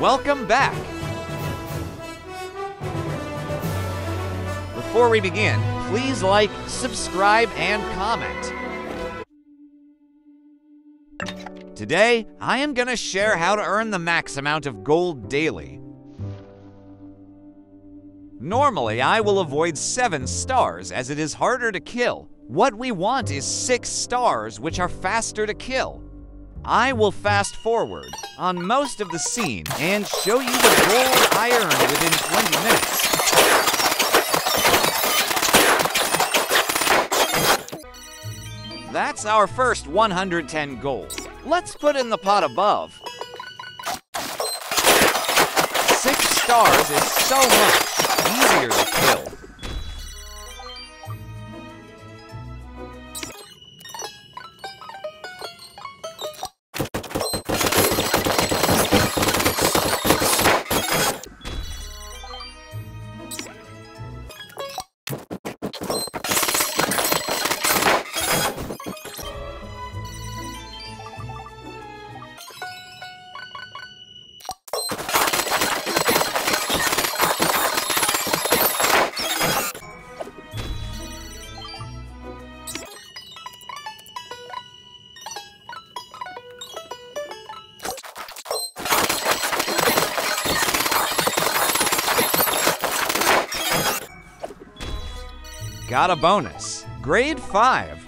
Welcome back. Before we begin, please like, subscribe, and comment. Today, I am going to share how to earn the max amount of gold daily. Normally, I will avoid 7 stars as it is harder to kill. What we want is 6 stars which are faster to kill. I will fast forward on most of the scene and show you the gold I earned within 20 minutes. That's our first 110 gold. Let's put in the pot above. Six stars is so much easier Got a bonus. Grade 5.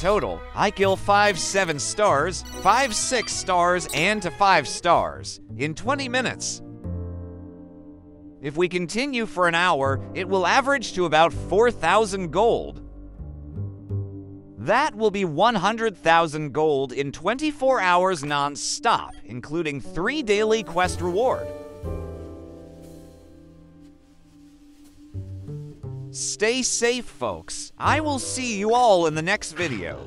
Total, I kill 5 7 stars, 5 6 stars, and to 5 stars in 20 minutes. If we continue for an hour, it will average to about 4,000 gold. That will be 100,000 gold in 24 hours non-stop, including 3 daily quest reward. Stay safe, folks. I will see you all in the next video.